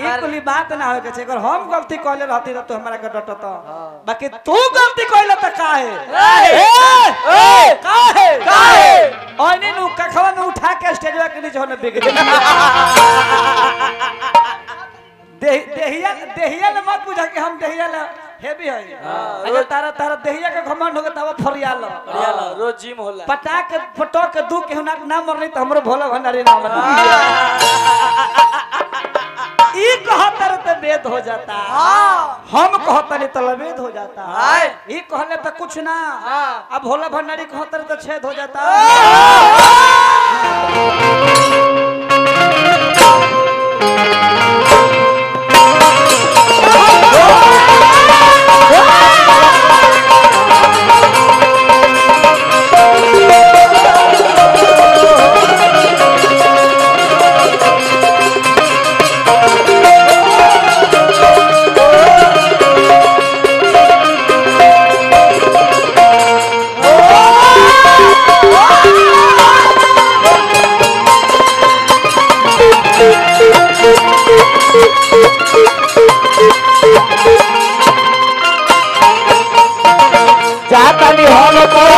ई कुली बात ना होए के अगर हम गलती कइले रहती त तू हमरा के डटत। बाकी तू गलती कइले त काहे ए काहे काहे ओनी नु कखवा में उठा के स्टेजवा के नीचे होने बिग दे- देहिया देहिया ने मत बुझा कि हम देहिया ले हेवी है। अगर तारा तारा देहिया के घमंड होगे तब फरिया लो याला रोज जिम होला। पटा के फटो के दू के ना ना मरनी तो हमरो भोला भंडारी ना मरनी ई कहतर ते वेद हो जाता। हम कहतनी त लवेद हो जाता। ई कहले तो कुछ ना। अब भोला भंडारी कहतर त छेद हो जाता। जातनी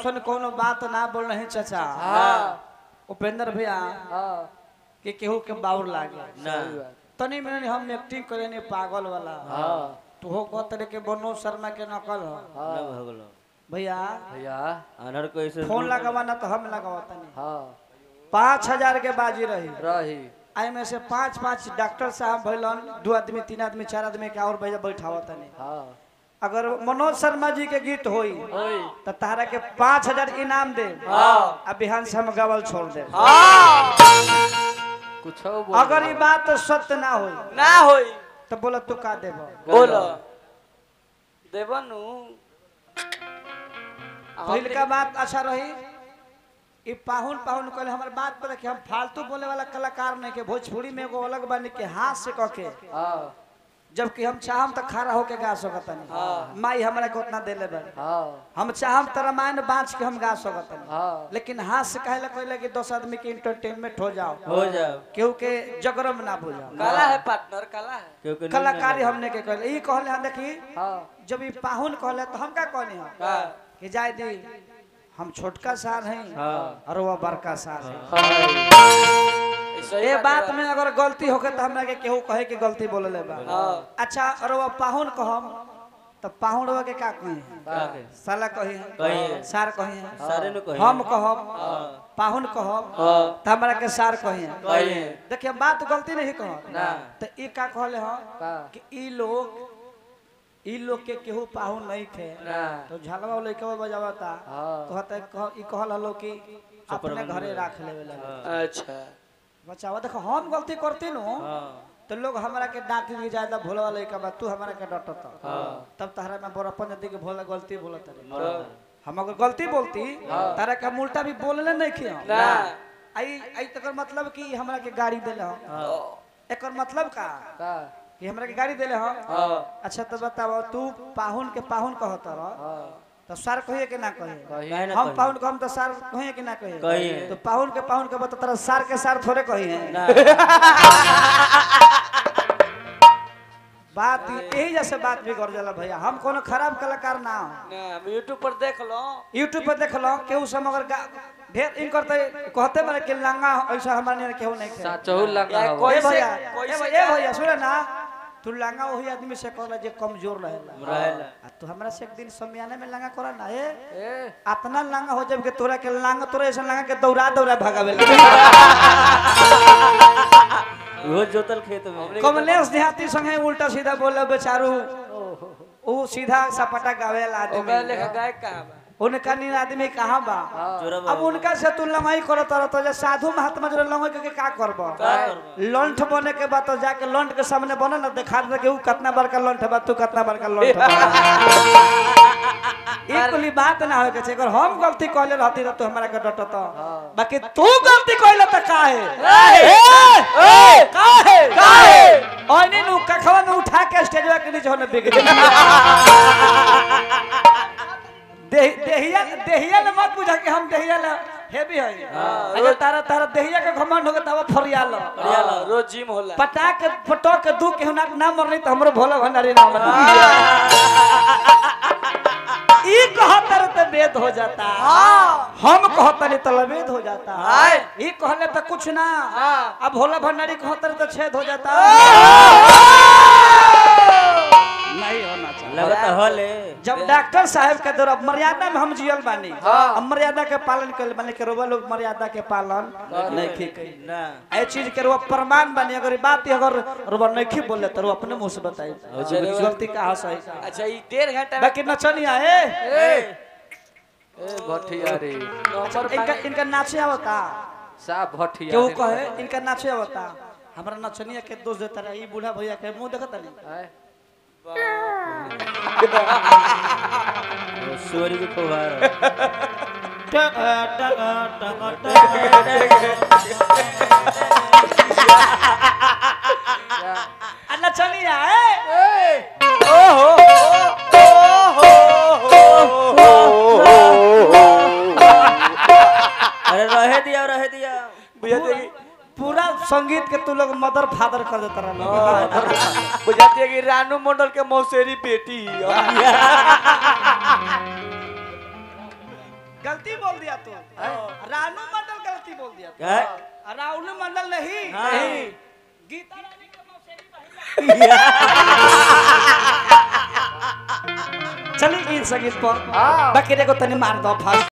संगीत कोनो बात ना बोल रहे चाचा। उपेंद्र भैया के केहू के बाउर लागे। तनी में हम एक्टिंग करे ने पागल वाला। तू हो। कहत के बनोज शर्मा के नकल हो। भैया भैया। अनर को ऐसे फ़ोन लगावाना तो हम लगावा तनी। हाँ। पाँच हज़ार के बाजी रही। रही। आई में से पाँच पाँच डॉक्टर साहब भैलन दो आदमी तीन आदमी चार आदमी के और भैया बैठावा तनी। हाँ। अगर मनोज शर्मा जी के गीत हो तो तारा के पाँच हज़ार इनाम दे। आ बिहान से हम गावल छोड़ दे। कुछ अगर ये बात तो सत्य ना होई ना होई। तो बोला तू का देब? बोलो। देवनु पहिल का बात अच्छा रही? ई पाहुन पाहुन कहले हमर बात पर कि हम फालतू बोले वाला कलाकार नहीं के भोजपुरी में एगो अलग बानी के हाथ से कह के। हाँ। जबकि हम चाहम तो खड़ा होके गा सकतनी हाँ। माई हमरा के उतना देले बा। हाँ। हम चाहम तो रामायण बाँच के हम गा सकतनी हाँ। लेकिन हाथ से कहले कहले कि दस आदमी के इंटरटेनमेंट हो जाओ। हो जाओ। केहू के जगरम ना हो जाओ काला है। पार्टनर काला है कलाकारी हमने के कहले। ई कहले हम देखी हाँ। जब ई पाहुन कहले तो हम का कहनी हम कि जाय दी हम छोटका सार हैं हाँ। और वो बड़का साल है। ये बात में अगर गलती होके तो हमरा के केहू कहे कि गलती बोलले बा। हाँ। अच्छा और वो पाहुन कहम तो पाहुन रवा के का कही? साला कही कही। सार कही सारे नु कही हम कहब पाहुन कहब तो हमरा के सार कही कही देखिए बात गलती नहीं कह ना। तो ई का कहले हो कि? ई लोग ई लोग के केहू पाहुन नहीं थे। तो झलवा लइकवा बजावता। हाँ। कहते कह, ई कहल हलो कि अपने घरे राख लेवे लगे अच्छा। बचावा देखो हम गलती करती नु हाँ। तो लोग हमरा के डांट दिए ज़्यादा भोला वाला का बात तू हमरा के डटत हाँ। तब तहरा में बड़प्पन जदी के भोला गलती बोलत रे तो- हम अगर गलती बोलती तारा का उल्टा भी बोलले नहीं खियो ना। आई आई तकर मतलब कि हमरा के गाड़ी देले एकर मतलब का? का हमरा के गाड़ी देले हम? हाँ। अच्छा तो बताओ तू पाहुन के पाहुन कहत रह। हाँ। तो सर कहिए कि ना कहिए? हम। पाहुन को हम तो सर कहिए कि ना कहिए। तो पाहुन के पाहुन के बता तरह सर के सर थोड़े कहिए। बात यही जैसे बात बिगड़ जाला भैया। हम कोनो खराब कलाकार ना हो। हम यूट्यूब पर देख लो यूट्यूब पर देख लो केहू सब मगर गा- ढेर इन करते कहते मारे कि लंगा ऐसा हमारे केहू नहीं खे साचहु लंगा ए भैया- ए भैया सुने ना। तू लंगा वही आदमी से जे कमज़ोर रहेला। तू हमरा से एक दिन समियाने में लंगा करा ना ए ए। अतना लंगा हो जब के तोरा के लंगा तोरा ऐसा लंगा के दौड़ा दौड़ा भगावे रोज जोतल खेत में। कमलेश देहाती संगे उल्टा सीधा बोले बेचारू ऊ सीधा सपाटा गावेला आदमी गायक बा? उनका नीर आदमी कहाँ बा? जोरब अब उनका से तू लंगाई करत रह तो जे साधु महात्मा जो लंगाई के का करब? का करब? लंठ बने के बाद तो जाके लंठ के सामने बने ना दिखा दे कि ऊ कितना बड़का लंठ बा तू कितना बड़का लंठ बा। ई कुली बात ना होके छै अगर हम गलती कहले रहती त तू हमरा के डटत बाकी तू गलती कहले त काहे ए काहे काहे ओने नु कखवा में उठा के स्टेजवा के नीचे होने बिग देह देहिया ने मत बुझा कि हम देहिया ले हेवी है। अगर तारा तारा देहिया के घमंड होगे तब फरियाल हाँ, रोज जिम होला पटा के फटो के दू के हुना ना मरनी तो हमरो भोला भंडारी ना मरनी ई कहतर त वेद हो जाता। हम कहतनी त वेद हो जाता। हाय। ई कहले त कुछ ना। अब भोला भंडारी कहतर त छेद हो जाता। नहीं होना चाहिए लगता हले। जब डॉक्टर साहब के दौर अब मर्यादा में हम जियल बानी हाँ। मर्यादा के पालन कर बानी के रोबा लोग मर्यादा के पालन नहीं की कही ना। ए चीज़ के रुआ प्रमाण बानी अगर बात ही अगर रुआ नहीं की बोले तो अपने मुँह से बताई। गलती कहाँ सही कहाँ अच्छा ये डेढ़ घंटा में बाकी नचनिया ए ए। ए भठिया रे इनका इनका नाचे आवता साफ़ भठिया केहू कहे? इनका नाचे आवता हमरा नचनिया के दोष देता रहे ई बूढ़ा भैया के मुँह देखता नहीं। सूर्य फुहार नचनिया अरे रहे दिया रहे दिया भैया संगीत के तू लोग मदर फादर कर देता रहा बुझाती है कि रानू मंडल के मौसेरी बेटी। गलती बोल दिया तू। रानू मंडल गलती बोल दिया तू। है? राहुल मंडल नहीं। हाँ। नहीं। गीता रानी के मौसेरी बहिन। चलिए गीत संगीत पर हाँ। बाकी देखो तनी मार दो फास्ट